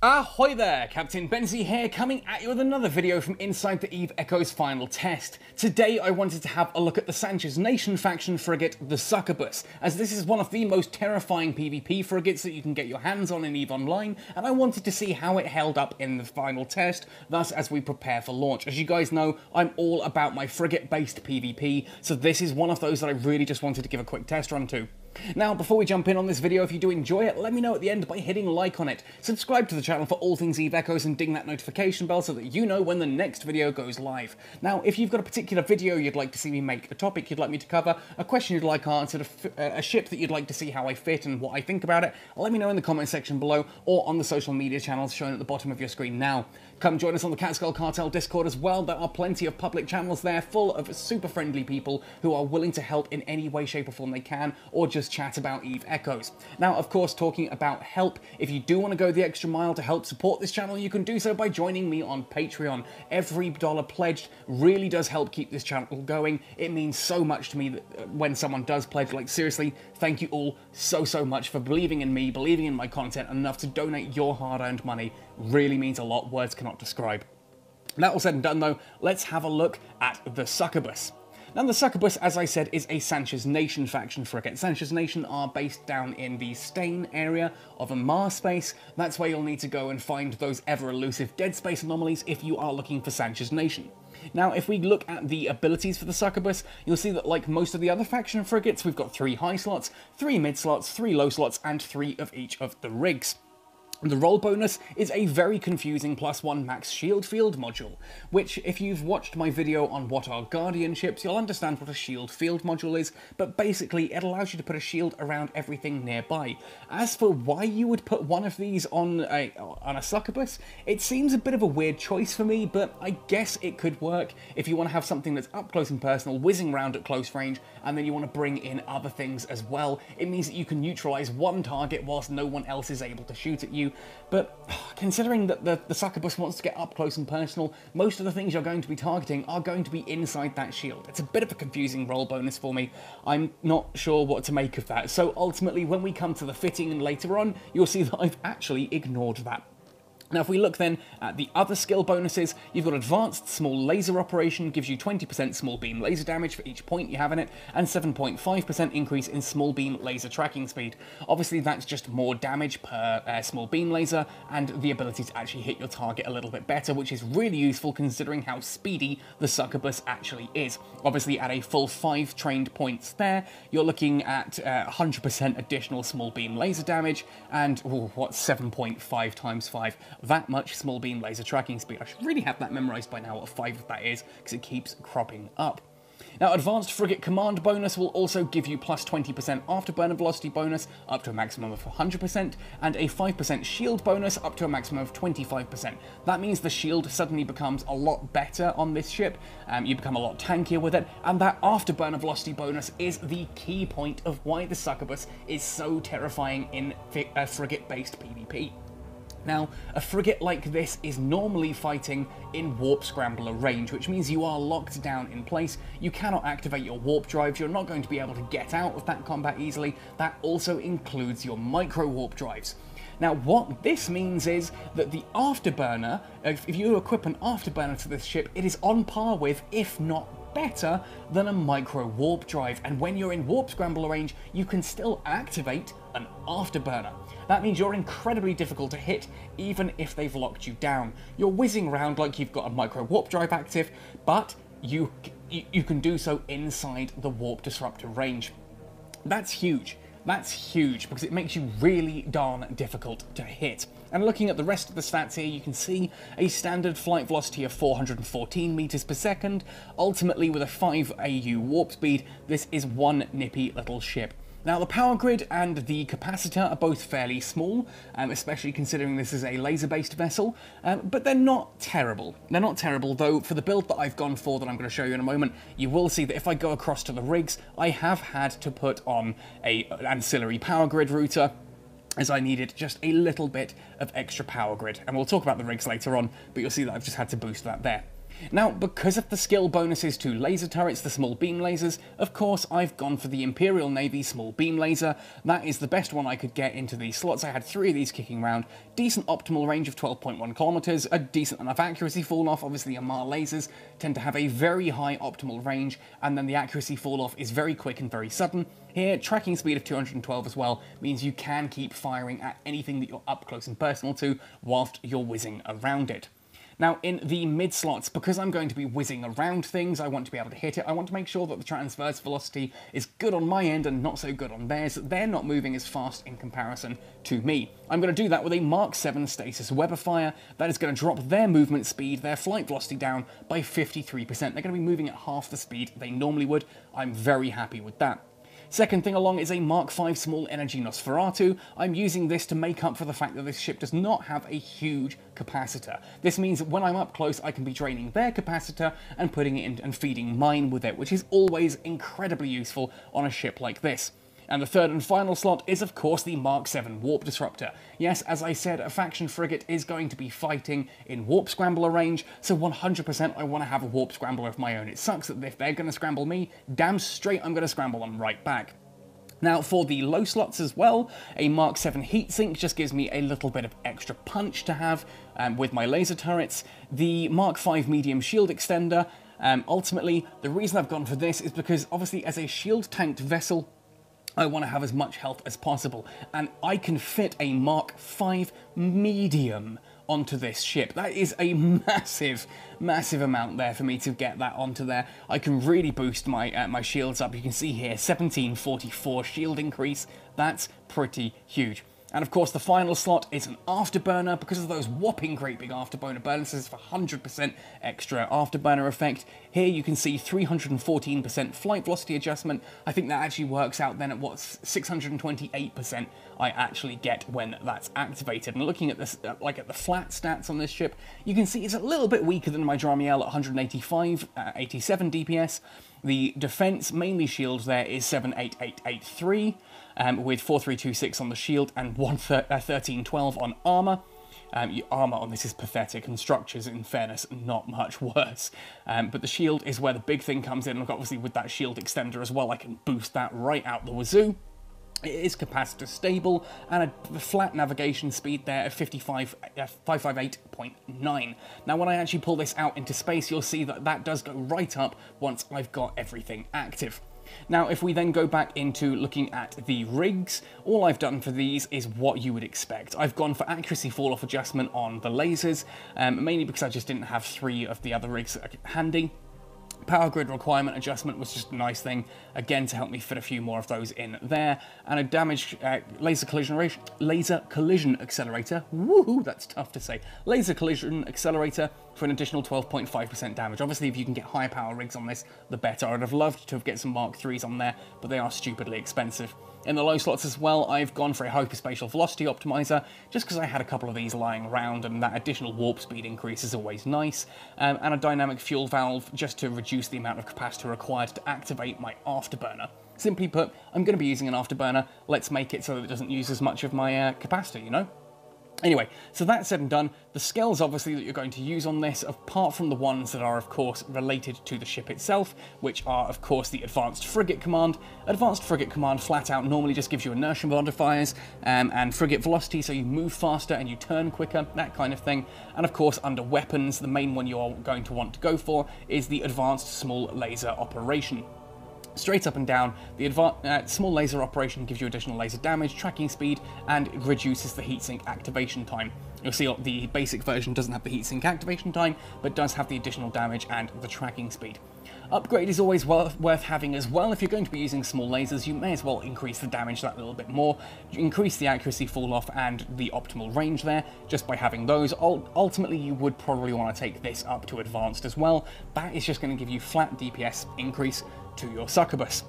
Ahoy there, Captain Benzie here, coming at you with another video from inside the Eve Echoes' final test. Today I wanted to have a look at the Sansha's Nation faction frigate, the Succubus, as this is one of the most terrifying PvP frigates that you can get your hands on in EVE Online, and I wanted to see how it held up in the final test, thus as we prepare for launch. As you guys know, I'm all about my frigate-based PvP, so this is one of those that I really just wanted to give a quick test run to. Now, before we jump in on this video, if you do enjoy it, let me know at the end by hitting like on it. Subscribe to the channel for all things Eve Echoes and ding that notification bell so that you know when the next video goes live. Now, if you've got a particular video you'd like to see me make, a topic you'd like me to cover, a question you'd like answered, a, ship that you'd like to see how I fit and what I think about it, let me know in the comment section below or on the social media channels shown at the bottom of your screen now. Come join us on the Catskull Cartel Discord as well. There are plenty of public channels there full of super friendly people who are willing to help in any way, shape or form they can, or just chat about Eve Echoes. Now, of course, talking about help, if you do want to go the extra mile to help support this channel, you can do so by joining me on Patreon. Every dollar pledged really does help keep this channel going. It means so much to me that uh, when someone does pledge. Like, seriously, thank you all so, so much for believing in me, believing in my content enough to donate your hard-earned money. Really means a lot. Words cannot describe. That all said and done though, let's have a look at the Succubus. Now the Succubus, as I said, is a Sansha's Nation faction frigate. Sansha's Nation are based down in the Stain area of Amarr space. That's where you'll need to go and find those ever-elusive dead space anomalies if you are looking for Sansha's Nation. Now, if we look at the abilities for the Succubus, you'll see that like most of the other faction frigates, we've got three high slots, three mid slots, three low slots, and three of each of the rigs. The role bonus is a very confusing plus one max shield field module, which if you've watched my video on what are guardianships, you'll understand what a shield field module is, but basically it allows you to put a shield around everything nearby. As for why you would put one of these on a, on a succubus, it seems a bit of a weird choice for me, but I guess it could work if you want to have something that's up close and personal, whizzing around at close range, and then you want to bring in other things as well. It means that you can neutralize one target whilst no one else is able to shoot at you, but considering that the, the succubus wants to get up close and personal, most of the things you're going to be targeting are going to be inside that shield. It's a bit of a confusing role bonus for me. I'm not sure what to make of that. So ultimately, when we come to the fitting and later on, you'll see that I've actually ignored that. Now if we look then at the other skill bonuses, you've got Advanced Small Laser Operation, gives you 20% small beam laser damage for each point you have in it, and 7.5% increase in small beam laser tracking speed. Obviously that's just more damage per uh, small beam laser, and the ability to actually hit your target a little bit better, which is really useful considering how speedy the Succubus actually is. Obviously at a full 5 trained points there, you're looking at 100% uh, additional small beam laser damage, and ooh, what, 7.5 times 5 that much small beam laser tracking speed. I should really have that memorized by now what a 5 that is, because it keeps cropping up. Now, Advanced Frigate Command bonus will also give you plus 20% afterburner velocity bonus up to a maximum of 100%, and a 5% shield bonus up to a maximum of 25%. That means the shield suddenly becomes a lot better on this ship, um, you become a lot tankier with it, and that afterburner velocity bonus is the key point of why the Succubus is so terrifying in uh, frigate-based PvP. Now, a frigate like this is normally fighting in warp scrambler range, which means you are locked down in place, you cannot activate your warp drives, you're not going to be able to get out of that combat easily, that also includes your micro warp drives. Now, what this means is that the afterburner, if you equip an afterburner to this ship, it is on par with, if not better than a micro warp drive, and when you're in warp scramble range, you can still activate an afterburner. That means you're incredibly difficult to hit, even if they've locked you down. You're whizzing around like you've got a micro warp drive active, but you, you can do so inside the warp disruptor range. That's huge. That's huge because it makes you really darn difficult to hit. And looking at the rest of the stats here, you can see a standard flight velocity of 414 meters per second. Ultimately, with a 5 AU warp speed, this is one nippy little ship. Now the power grid and the capacitor are both fairly small, um, especially considering this is a laser-based vessel, um, but they're not terrible. They're not terrible, though for the build that I've gone for that I'm going to show you in a moment, you will see that if I go across to the rigs, I have had to put on a, an ancillary power grid router, as I needed just a little bit of extra power grid. And we'll talk about the rigs later on, but you'll see that I've just had to boost that there. Now, because of the skill bonuses to laser turrets, the small beam lasers, of course I've gone for the Imperial Navy small beam laser. That is the best one I could get into these slots. I had three of these kicking around. Decent optimal range of 12.1 kilometers, a decent enough accuracy fall off. Obviously, Amarr lasers tend to have a very high optimal range, and then the accuracy fall off is very quick and very sudden. Here, tracking speed of 212 as well means you can keep firing at anything that you're up close and personal to whilst you're whizzing around it. Now, in the mid slots, because I'm going to be whizzing around things, I want to be able to hit it, I want to make sure that the transverse velocity is good on my end and not so good on theirs, that they're not moving as fast in comparison to me. I'm going to do that with a Mark 7 Stasis Webifier. That is going to drop their movement speed, their flight velocity down by 53%. They're going to be moving at half the speed they normally would. I'm very happy with that. Second thing along is a Mark V Small Energy Nosferatu. I'm using this to make up for the fact that this ship does not have a huge capacitor. This means that when I'm up close, I can be draining their capacitor and putting it in and feeding mine with it, which is always incredibly useful on a ship like this. And the third and final slot is of course the Mark 7 Warp Disruptor. Yes, as I said, a faction frigate is going to be fighting in Warp Scrambler range, so 100% I want to have a Warp Scrambler of my own. It sucks that if they're going to scramble me, damn straight I'm going to scramble them right back. Now for the low slots as well, a Mark 7 heatsink just gives me a little bit of extra punch to have um, with my laser turrets. The Mark 5 medium shield extender, um, ultimately the reason I've gone for this is because obviously as a shield tanked vessel, I want to have as much health as possible, and I can fit a Mark 5 medium onto this ship. That is a massive, massive amount there for me to get that onto there. I can really boost my uh, my shields up. You can see here, 1744 shield increase. That's pretty huge. And of course, the final slot is an afterburner because of those whopping great big afterburner bonuses for 100% extra afterburner effect. Here you can see 314% flight velocity adjustment. I think that actually works out then at what 628% I actually get when that's activated. And looking at this, uh, like at the flat stats on this ship, you can see it's a little bit weaker than my Dramiel at 185, uh, 87 DPS. The defense, mainly shield there, is 78883 um, with 4326 on the shield and 1312 uh, on armor. Um, your armor on this is pathetic, and structures, in fairness, not much worse. Um, but the shield is where the big thing comes in. Obviously, with that shield extender as well, I can boost that right out the wazoo. It is capacitor stable and a flat navigation speed there of 55, uh, 558.9. Now when I actually pull this out into space you'll see that that does go right up once I've got everything active. Now, if we then go back into looking at the rigs, all I've done for these is what you would expect. I've gone for accuracy fall-off adjustment on the lasers, um, mainly because I just didn't have three of the other rigs handy. Power grid requirement adjustment was just a nice thing, again to help me fit a few more of those in there. And a damage uh, laser collision laser collision accelerator. Woohoo, that's tough to say. Laser collision accelerator for an additional 12.5% damage. Obviously, if you can get high power rigs on this, the better. I'd have loved to have get some Mark 3s on there, but they are stupidly expensive. In the low slots as well, I've gone for a hyperspatial velocity optimizer, just because I had a couple of these lying around, and that additional warp speed increase is always nice, um, and a dynamic fuel valve just to reduce the amount of capacitor required to activate my afterburner. Simply put, I'm going to be using an afterburner, let's make it so that it doesn't use as much of my uh, capacitor, you know? Anyway, so that said and done, the skills obviously that you're going to use on this, apart from the ones that are of course related to the ship itself, which are of course the Advanced Frigate Command. Advanced Frigate Command flat out normally just gives you inertia modifiers um, and frigate velocity, so you move faster and you turn quicker, that kind of thing. And of course under weapons, the main one you're going to want to go for is the Advanced Small Laser Operation straight up and down. The uh, small laser operation gives you additional laser damage, tracking speed, and reduces the heatsink activation time. You'll see the basic version doesn't have the heatsink activation time, but does have the additional damage and the tracking speed. Upgrade is always worth, worth having as well. If you're going to be using small lasers, you may as well increase the damage that little bit more, increase the accuracy fall off and the optimal range there, just by having those. Ultimately, you would probably want to take this up to advanced as well. That is just going to give you flat DPS increase to your succubus.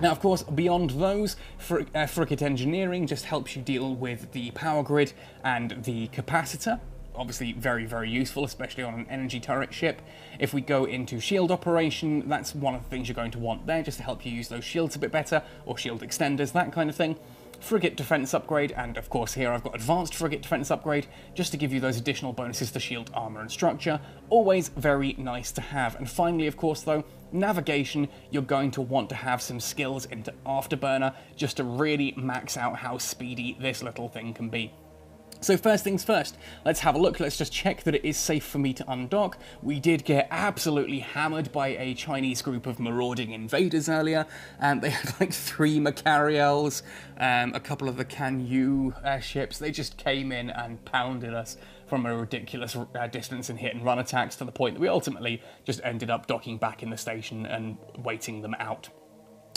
Now, of course, beyond those, Fr uh, Frigate Engineering just helps you deal with the power grid and the capacitor. Obviously, very, very useful, especially on an energy turret ship. If we go into shield operation, that's one of the things you're going to want there, just to help you use those shields a bit better, or shield extenders, that kind of thing. frigate defense upgrade, and of course here I've got advanced frigate defense upgrade, just to give you those additional bonuses to shield armor and structure. Always very nice to have. And finally, of course, though, navigation, you're going to want to have some skills into Afterburner just to really max out how speedy this little thing can be. So first things first, let's have a look. Let's just check that it is safe for me to undock. We did get absolutely hammered by a Chinese group of marauding invaders earlier. and they had like three Machariels, um, a couple of the Kan-Yu uh, ships. They just came in and pounded us from a ridiculous uh, distance and hit and run attacks to the point that we ultimately just ended up docking back in the station and waiting them out.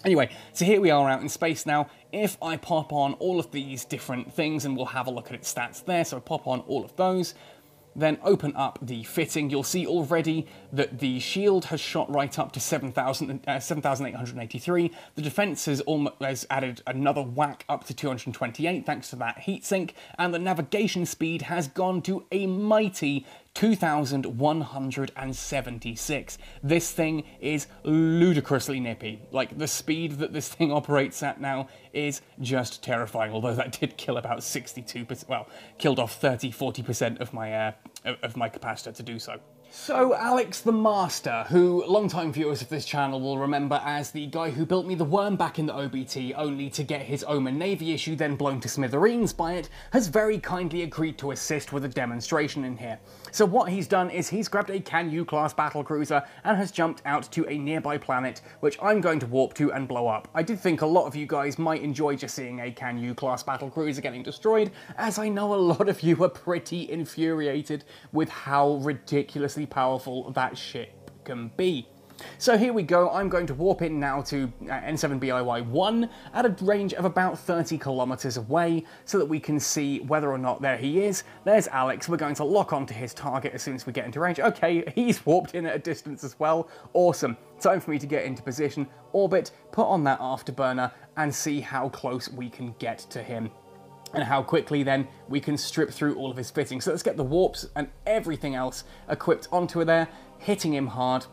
Anyway, so here we are out in space now. If I pop on all of these different things, and we'll have a look at its stats there, so I pop on all of those, then open up the fitting, you'll see already that the shield has shot right up to 7,883. Uh, the defense has, has added another whack up to 228 thanks to that heatsink, and the navigation speed has gone to a mighty 2,176. This thing is ludicrously nippy. Like, the speed that this thing operates at now is just terrifying, although that did kill about 62%, well, killed off 30, 40% of my, uh, of my capacitor to do so. So, Alex the Master, who long-time viewers of this channel will remember as the guy who built me the worm back in the OBT, only to get his Omen Navy issue then blown to smithereens by it, has very kindly agreed to assist with a demonstration in here. So what he's done is he's grabbed a Kan-Yu class battlecruiser and has jumped out to a nearby planet, which I'm going to warp to and blow up. I did think a lot of you guys might enjoy just seeing a Kan-Yu class battlecruiser getting destroyed, as I know a lot of you are pretty infuriated with how ridiculously powerful that ship can be. So here we go, I'm going to warp in now to uh, N7BIY-1 at a range of about 30 kilometers away so that we can see whether or not there he is. There's Alex, we're going to lock onto his target as soon as we get into range. Okay, he's warped in at a distance as well, awesome. Time for me to get into position, orbit, put on that afterburner and see how close we can get to him and how quickly then we can strip through all of his fittings. So let's get the warps and everything else equipped onto it there, hitting him hard,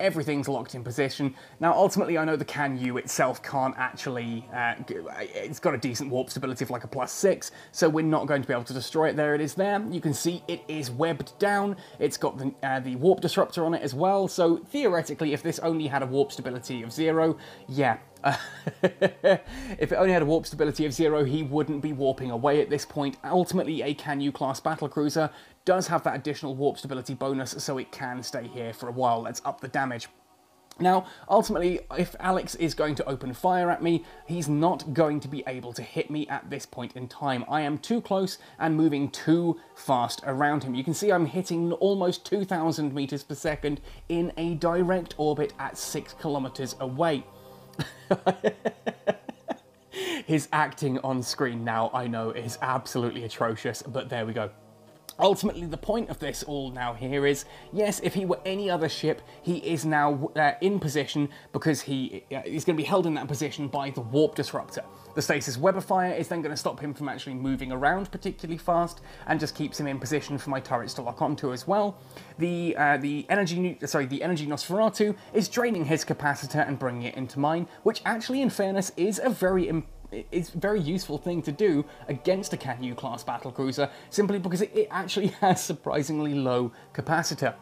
everything's locked in position. Now, ultimately, I know the Kan-Yu itself can't actually, uh, it's got a decent warp stability of like a plus six, so we're not going to be able to destroy it. There it is there. You can see it is webbed down. It's got the, uh, the warp disruptor on it as well, so theoretically, if this only had a warp stability of zero, yeah, if it only had a warp stability of zero, he wouldn't be warping away at this point. Ultimately, a Kan-Yu class battlecruiser does have that additional warp stability bonus, so it can stay here for a while. Let's up the damage. Now, ultimately, if Alex is going to open fire at me, he's not going to be able to hit me at this point in time. I am too close and moving too fast around him. You can see I'm hitting almost 2,000 meters per second in a direct orbit at 6 kilometers away. His acting on screen now, I know, is absolutely atrocious, but there we go. Ultimately, the point of this all now here is, yes, if he were any other ship, he is now uh, in position because he uh, is going to be held in that position by the warp disruptor. The stasis webifier is then going to stop him from actually moving around particularly fast and just keeps him in position for my turrets to lock onto as well. The uh, the energy sorry the energy Nosferatu is draining his capacitor and bringing it into mine, which actually, in fairness, is a very important it's a very useful thing to do against a Kan-Yu class battlecruiser, simply because it, actually has surprisingly low capacitor.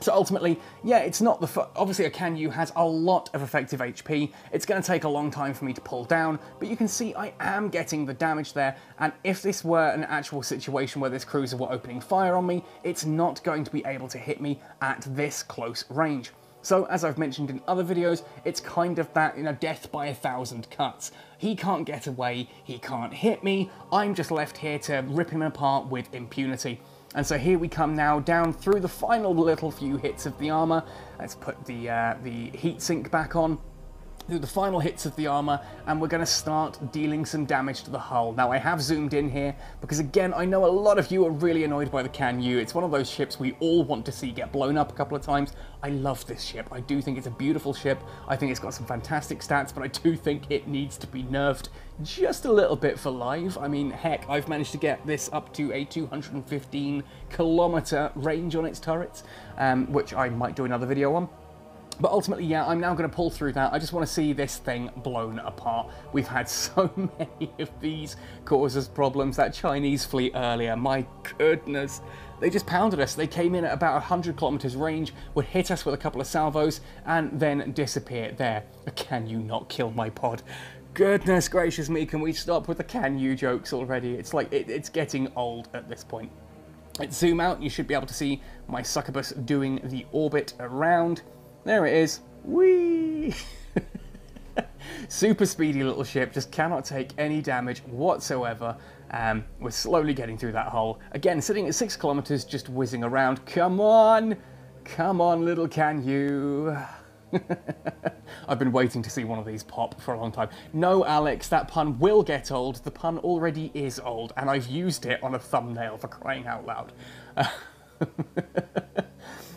So ultimately, yeah, it's not the... Obviously, a Kan-Yu has a lot of effective HP. It's going to take a long time for me to pull down, but you can see I am getting the damage there, and if this were an actual situation where this cruiser were opening fire on me, it's not going to be able to hit me at this close range. So, as I've mentioned in other videos, it's kind of that, you know, death by a thousand cuts. He can't get away, he can't hit me, I'm just left here to rip him apart with impunity. And so here we come now down through the final little few hits of the armor. Let's put the, uh, the heatsink back on through the final hits of the armor, and we're going to start dealing some damage to the hull. Now, I have zoomed in here, because again, I know a lot of you are really annoyed by the Kan-Yu. It's one of those ships we all want to see get blown up a couple of times. I love this ship. I do think it's a beautiful ship. I think it's got some fantastic stats, but I do think it needs to be nerfed just a little bit for live. I mean, heck, I've managed to get this up to a 215 kilometer range on its turrets, um, which I might do another video on. But ultimately, yeah, I'm now going to pull through that. I just want to see this thing blown apart. We've had so many of these cause us problems. That Chinese fleet earlier, my goodness. They just pounded us. They came in at about 100 kilometers range, would hit us with a couple of salvos, and then disappear there. Can you not kill my pod? Goodness gracious me, can we stop with the can you jokes already? It's like, it, it's getting old at this point. Let's zoom out, you should be able to see my succubus doing the orbit around. There it is. Whee! Super speedy little ship, just cannot take any damage whatsoever. Um, we're slowly getting through that hole. Again, sitting at six kilometers, just whizzing around. Come on! Come on, little can you? I've been waiting to see one of these pop for a long time. No, Alex, that pun will get old. The pun already is old, and I've used it on a thumbnail for crying out loud.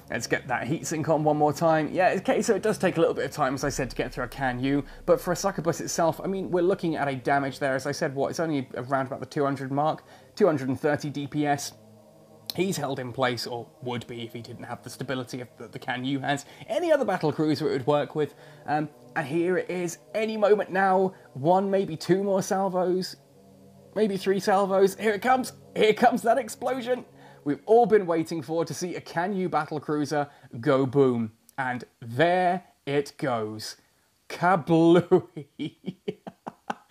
Let's get that heatsink on one more time. Yeah, okay, so it does take a little bit of time, as I said, to get through a Kan-Yu, but for a succubus itself, I mean, we're looking at a damage there, as I said, what, it's only around about the 200 mark, 230 DPS. He's held in place, or would be if he didn't have the stability of the, the Kan-Yu has. Any other battle cruiser it would work with. Um, and here it is, any moment now, one, maybe two more salvos, maybe three salvos. Here it comes, here comes that explosion we've all been waiting for to see a Kan-Yu battle cruiser go boom. And there it goes. Kablooey.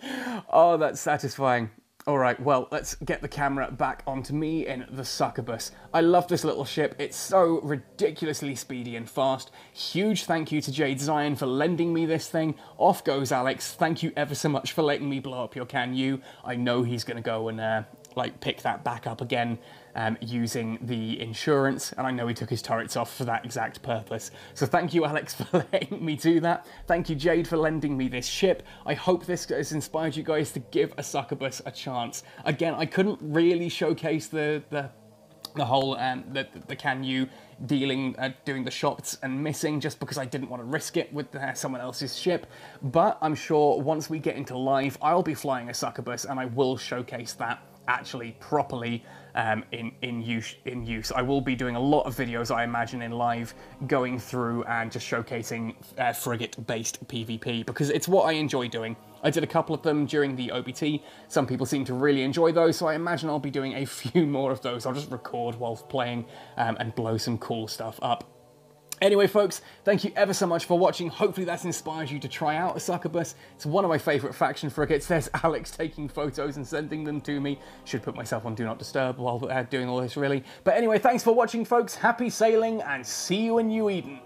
oh, that's satisfying. All right, well, let's get the camera back onto me in the succubus. I love this little ship. It's so ridiculously speedy and fast. Huge thank you to Jade Zion for lending me this thing. Off goes Alex. Thank you ever so much for letting me blow up your Kan-Yu. I know he's going to go and uh, like pick that back up again um, using the insurance, and I know he took his turrets off for that exact purpose. So thank you, Alex, for letting me do that. Thank you, Jade, for lending me this ship. I hope this has inspired you guys to give a succubus a chance. Again, I couldn't really showcase the the the whole um, the, the can you dealing uh, doing the shots and missing just because I didn't want to risk it with uh, someone else's ship but I'm sure once we get into live I'll be flying a succubus and I will showcase that actually properly um, in, in, use, in use. I will be doing a lot of videos, I imagine, in live, going through and just showcasing uh, frigate-based PvP, because it's what I enjoy doing. I did a couple of them during the OBT. Some people seem to really enjoy those, so I imagine I'll be doing a few more of those. I'll just record whilst playing um, and blow some cool stuff up. Anyway, folks, thank you ever so much for watching. Hopefully that's inspired you to try out a succubus. It's one of my favourite faction frigates. There's Alex taking photos and sending them to me. Should put myself on Do Not Disturb while doing all this, really. But anyway, thanks for watching, folks. Happy sailing, and see you in New Eden.